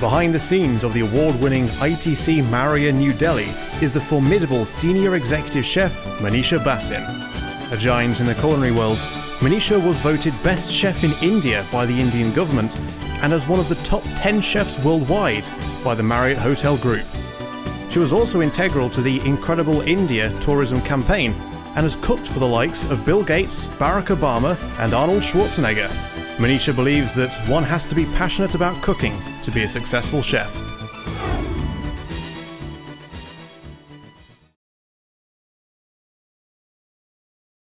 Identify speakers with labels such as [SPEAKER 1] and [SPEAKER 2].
[SPEAKER 1] Behind the scenes of the award winning ITC Maurya New Delhi is the formidable senior executive chef Manisha Bhasin. A giant in the culinary world, Manisha was voted best chef in India by the Indian government and as one of the top 10 chefs worldwide by the Marriott Hotel Group. She was also integral to the Incredible India tourism campaign and has cooked for the likes of Bill Gates, Barack Obama, and Arnold Schwarzenegger. Manisha believes that one has to be passionate about cooking to be a successful chef.